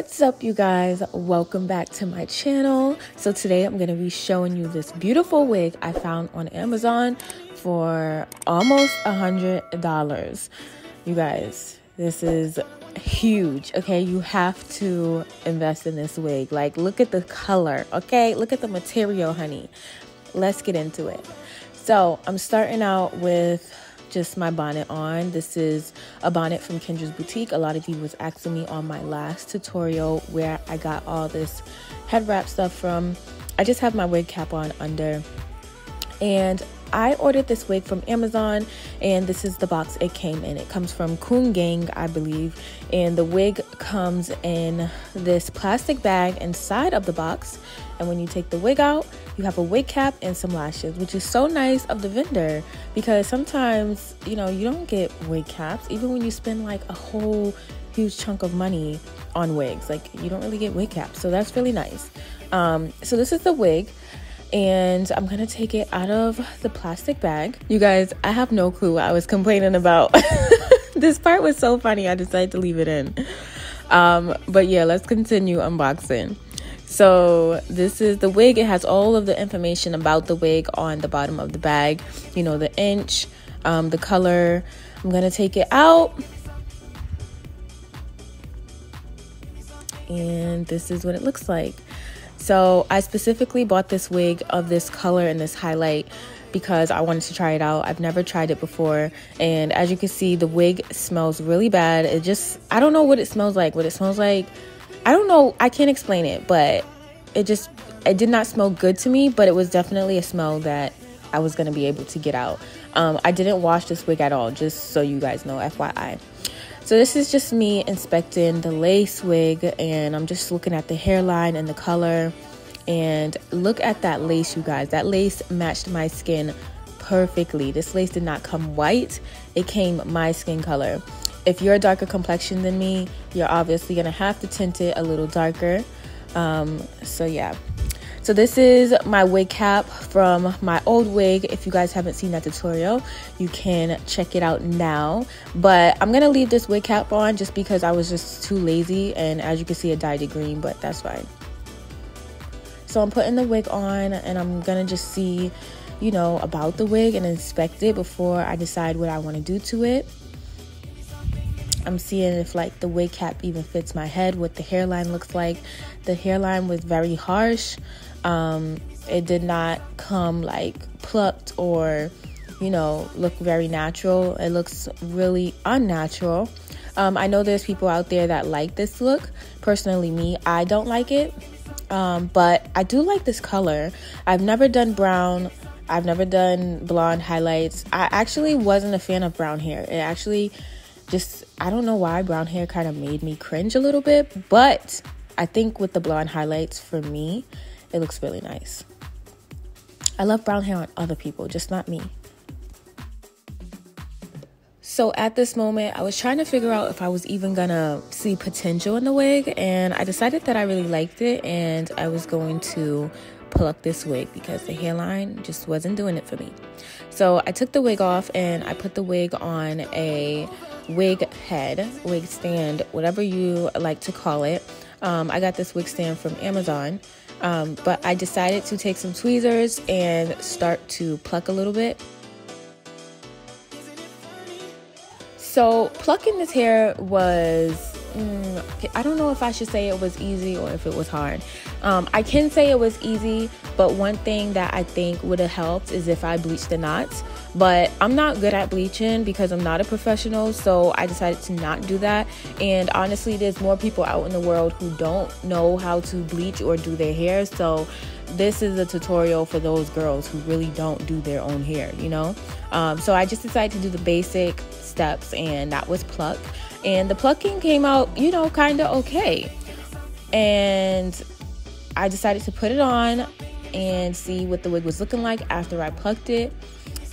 What's up, you guys? Welcome back to my channel. So, today I'm going to be showing you this beautiful wig I found on Amazon for almost a hundred dollars. You guys, this is huge. Okay, you have to invest in this wig. Like, look at the color. Okay, look at the material, honey. Let's get into it. So, I'm starting out with just my bonnet on. This is a bonnet from Kendra's Boutique. A lot of you was asking me on my last tutorial where I got all this head wrap stuff from. I just have my wig cap on under and I ordered this wig from Amazon and this is the box it came in. It comes from Coon Gang, I believe, and the wig comes in this plastic bag inside of the box. And when you take the wig out, you have a wig cap and some lashes, which is so nice of the vendor because sometimes, you know, you don't get wig caps even when you spend like a whole huge chunk of money on wigs. Like you don't really get wig caps. So that's really nice. Um, so this is the wig and I'm gonna take it out of the plastic bag. You guys, I have no clue what I was complaining about. this part was so funny, I decided to leave it in. Um, but yeah, let's continue unboxing. So, this is the wig. It has all of the information about the wig on the bottom of the bag. You know, the inch, um, the color. I'm gonna take it out. And this is what it looks like. So I specifically bought this wig of this color and this highlight because I wanted to try it out. I've never tried it before. And as you can see, the wig smells really bad. It just, I don't know what it smells like. What it smells like, I don't know. I can't explain it, but it just, it did not smell good to me, but it was definitely a smell that I was going to be able to get out. Um, I didn't wash this wig at all, just so you guys know, FYI. So this is just me inspecting the lace wig and I'm just looking at the hairline and the color. And look at that lace, you guys. That lace matched my skin perfectly. This lace did not come white. It came my skin color. If you're a darker complexion than me, you're obviously to have to tint it a little darker. Um, so yeah, so this is my wig cap from my old wig. If you guys haven't seen that tutorial, you can check it out now. But I'm going to leave this wig cap on just because I was just too lazy. And as you can see, it dyed it green, but that's fine. So I'm putting the wig on and I'm going to just see, you know, about the wig and inspect it before I decide what I want to do to it. I'm seeing if like the wig cap even fits my head, what the hairline looks like. The hairline was very harsh. Um, it did not come like plucked or, you know, look very natural. It looks really unnatural. Um, I know there's people out there that like this look. Personally, me, I don't like it. Um, but I do like this color. I've never done brown. I've never done blonde highlights. I actually wasn't a fan of brown hair. It actually just, I don't know why brown hair kind of made me cringe a little bit. But I think with the blonde highlights for me, it looks really nice. I love brown hair on other people, just not me. So at this moment, I was trying to figure out if I was even gonna see potential in the wig, and I decided that I really liked it and I was going to pluck this wig because the hairline just wasn't doing it for me. So I took the wig off and I put the wig on a wig head, wig stand, whatever you like to call it. Um, I got this wig stand from Amazon. Um, but I decided to take some tweezers and start to pluck a little bit. So plucking this hair was, mm, I don't know if I should say it was easy or if it was hard. Um, I can say it was easy, but one thing that I think would have helped is if I bleached the knots. But I'm not good at bleaching because I'm not a professional, so I decided to not do that. And honestly, there's more people out in the world who don't know how to bleach or do their hair, so this is a tutorial for those girls who really don't do their own hair, you know? Um, so I just decided to do the basic steps, and that was pluck. And the plucking came out, you know, kind of okay. And I decided to put it on and see what the wig was looking like after I plucked it.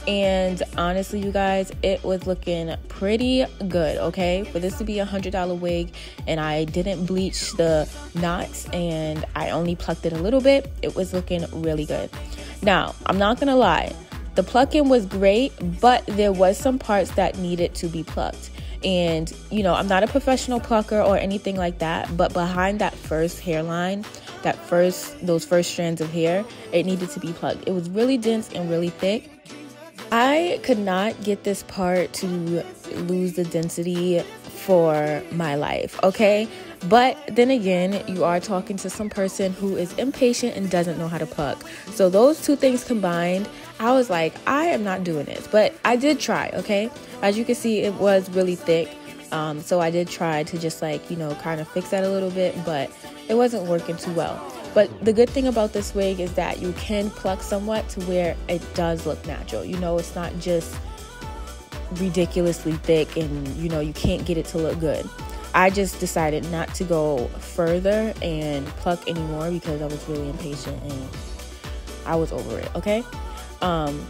And honestly, you guys, it was looking pretty good, okay? For this to be a $100 wig, and I didn't bleach the knots and I only plucked it a little bit, it was looking really good. Now, I'm not gonna lie, the plucking was great, but there was some parts that needed to be plucked. And, you know, I'm not a professional plucker or anything like that, but behind that first hairline, that first, those first strands of hair, it needed to be plucked. It was really dense and really thick. I could not get this part to lose the density for my life, okay? But then again, you are talking to some person who is impatient and doesn't know how to pluck. So those two things combined, I was like, I am not doing this. But I did try, okay? As you can see, it was really thick. Um, so I did try to just like, you know, kind of fix that a little bit, but it wasn't working too well. But the good thing about this wig is that you can pluck somewhat to where it does look natural. You know, it's not just ridiculously thick and you know you can't get it to look good. I just decided not to go further and pluck anymore because I was really impatient and I was over it, okay? Um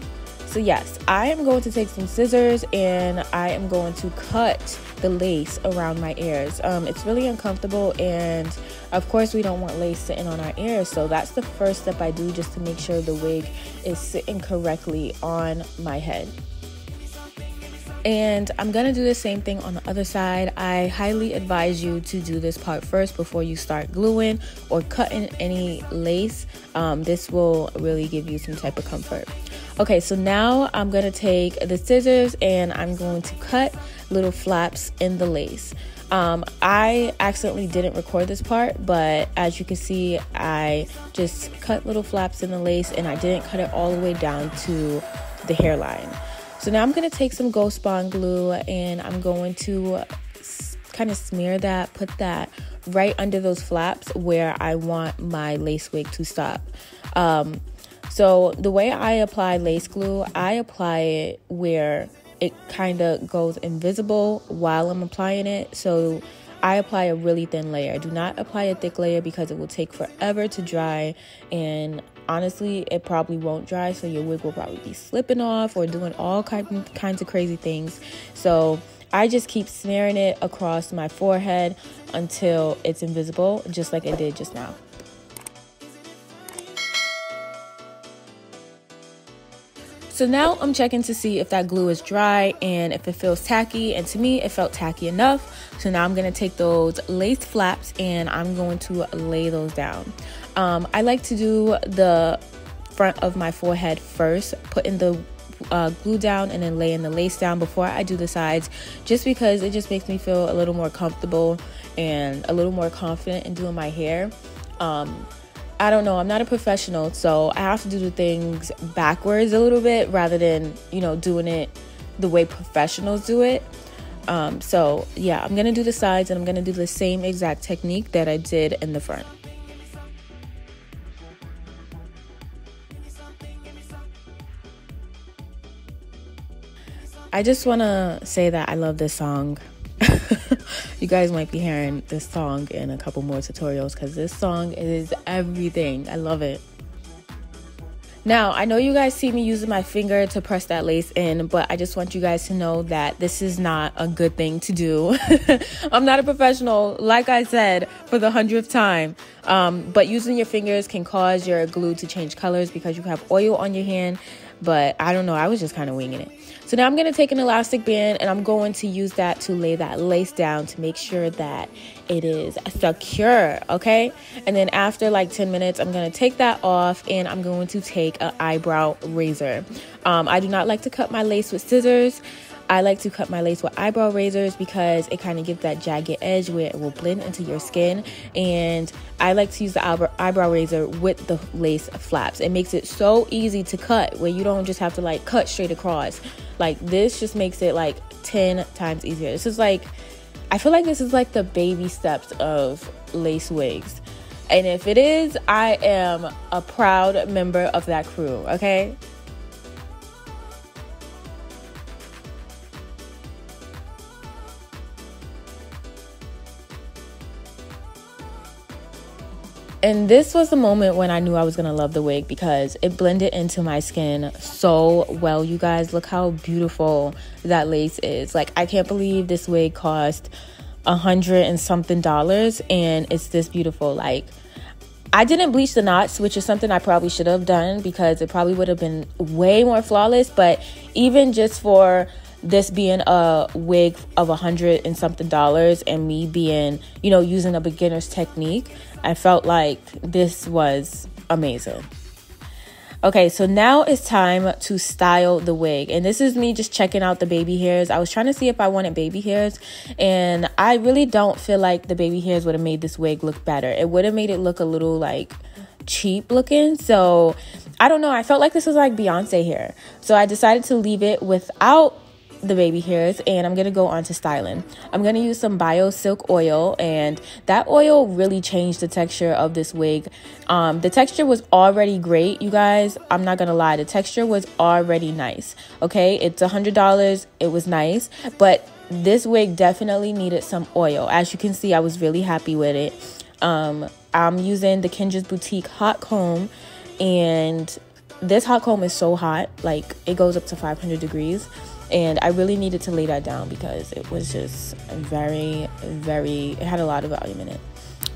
so yes, I am going to take some scissors and I am going to cut the lace around my ears. Um, it's really uncomfortable and of course we don't want lace sitting on our ears. So that's the first step I do just to make sure the wig is sitting correctly on my head. And I'm gonna do the same thing on the other side. I highly advise you to do this part first before you start gluing or cutting any lace. Um, this will really give you some type of comfort. Okay, so now I'm gonna take the scissors and I'm going to cut little flaps in the lace. Um, I accidentally didn't record this part, but as you can see, I just cut little flaps in the lace and I didn't cut it all the way down to the hairline. So now I'm going to take some Ghost Bond glue and I'm going to kind of smear that, put that right under those flaps where I want my lace wig to stop. Um, so the way I apply lace glue, I apply it where it kind of goes invisible while I'm applying it. So I apply a really thin layer. Do not apply a thick layer because it will take forever to dry and honestly, it probably won't dry, so your wig will probably be slipping off or doing all kinds of crazy things. So I just keep smearing it across my forehead until it's invisible, just like I did just now. So now I'm checking to see if that glue is dry and if it feels tacky. And to me, it felt tacky enough. So now I'm going to take those lace flaps and I'm going to lay those down. Um, I like to do the front of my forehead first, putting the uh, glue down and then laying the lace down before I do the sides, just because it just makes me feel a little more comfortable and a little more confident in doing my hair. Um, I don't know, I'm not a professional, so I have to do the things backwards a little bit rather than, you know, doing it the way professionals do it. Um, so, yeah, I'm gonna do the sides and I'm gonna do the same exact technique that I did in the front. I just want to say that I love this song. you guys might be hearing this song in a couple more tutorials because this song is everything. I love it. Now, I know you guys see me using my finger to press that lace in, but I just want you guys to know that this is not a good thing to do. I'm not a professional, like I said, for the hundredth time. Um, but using your fingers can cause your glue to change colors because you have oil on your hand. But I don't know, I was just kind of winging it. So now I'm going to take an elastic band and I'm going to use that to lay that lace down to make sure that it is secure, okay? And then after like 10 minutes, I'm going to take that off and I'm going to take an eyebrow razor. Um, I do not like to cut my lace with scissors. I like to cut my lace with eyebrow razors because it kind of gives that jagged edge where it will blend into your skin. And I like to use the eyebrow razor with the lace flaps. It makes it so easy to cut where you don't just have to like cut straight across. Like this just makes it like 10 times easier. This is like, I feel like this is like the baby steps of lace wigs. And if it is, I am a proud member of that crew, okay? And this was the moment when I knew I was to love the wig because it blended into my skin so well. You guys, look how beautiful that lace is. Like, I can't believe this wig cost a hundred and something dollars and it's this beautiful. Like, I didn't bleach the knots, which is something I probably should have done because it probably would have been way more flawless. But even just for this being a wig of a hundred and something dollars and me being, you know, using a beginner's technique, I felt like this was amazing. Okay, so now it's time to style the wig. And this is me just checking out the baby hairs. I was trying to see if I wanted baby hairs, and I really don't feel like the baby hairs would have made this wig look better. It would have made it look a little like cheap looking. So I don't know. I felt like this was like Beyonce hair. So I decided to leave it without the baby hairs and I'm gonna go on to styling. I'm gonna use some Bio Silk oil and that oil really changed the texture of this wig. Um, the texture was already great, you guys. I'm not gonna lie, the texture was already nice. Okay, it's a hundred dollars. It was nice, but this wig definitely needed some oil. As you can see, I was really happy with it. Um, I'm using the Kendra's Boutique hot comb and this hot comb is so hot like it goes up to 500 degrees and I really needed to lay that down because it was just very very it had a lot of volume in it.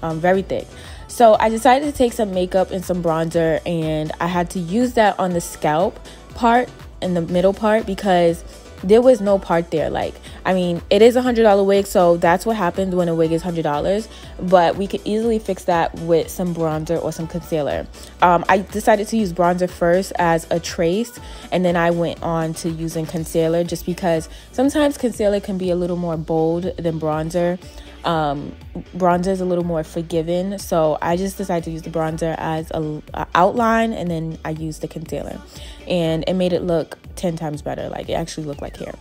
Um, very thick. So I decided to take some makeup and some bronzer and I had to use that on the scalp part and the middle part because there was no part there. Like i mean it is a hundred dollar wig so that's what happens when a wig is hundred dollars. But we could easily fix that with some bronzer or some concealer. Um, i decided to use bronzer first as a trace and then i went on to using concealer just because sometimes concealer can be a little more bold than bronzer. Um, bronzer is a little more forgiving so i just decided to use the bronzer as a, a, outline and then i used the concealer. And it made it look 10 times better. Like it actually looked like hair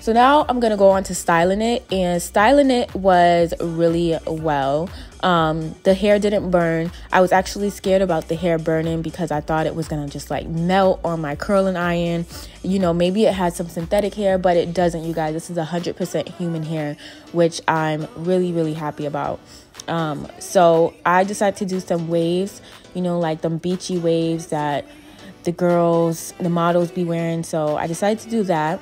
so now I'm gonna go on to styling it, and styling it was really well. Um, the hair didn't burn. I was actually scared about the hair burning because I thought it was gonna just like melt on my curling iron. You know, maybe it had some synthetic hair, but it doesn't, you guys. This is 100% human hair, which I'm really, really happy about. Um, so I decided to do some waves, you know, like them beachy waves that the girls, the models be wearing. So I decided to do that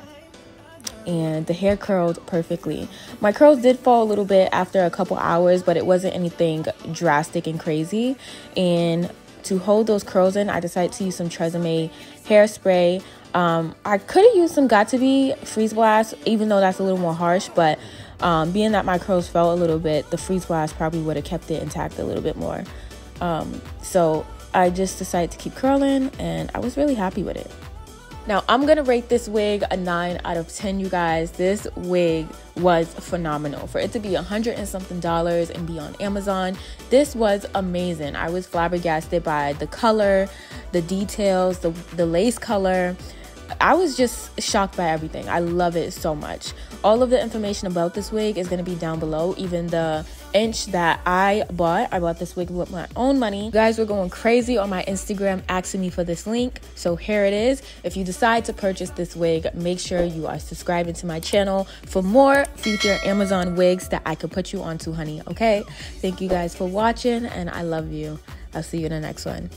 and the hair curled perfectly. My curls did fall a little bit after a couple hours, but it wasn't anything drastic and crazy. And to hold those curls in, I decided to use some Tresemme hairspray. Um, I could have used some Got2b Freeze Blast, even though that's a little more harsh, but um, being that my curls fell a little bit, the Freeze Blast probably would have kept it intact a little bit more. Um, so I just decided to keep curling, and I was really happy with it. Now, I'm gonna rate this wig a 9 out of 10, you guys. This wig was phenomenal. For it to be a hundred and something dollars and be on Amazon, this was amazing. I was flabbergasted by the color, the details, the, the lace color. I was just shocked by everything. I love it so much. All of the information about this wig is going to be down below, even the inch that I bought. I bought this wig with my own money. You guys were going crazy on my Instagram asking me for this link. So here it is. If you decide to purchase this wig, make sure you are subscribing to my channel for more future Amazon wigs that I could put you onto, honey. Okay? Thank you guys for watching and I love you. I'll see you in the next one.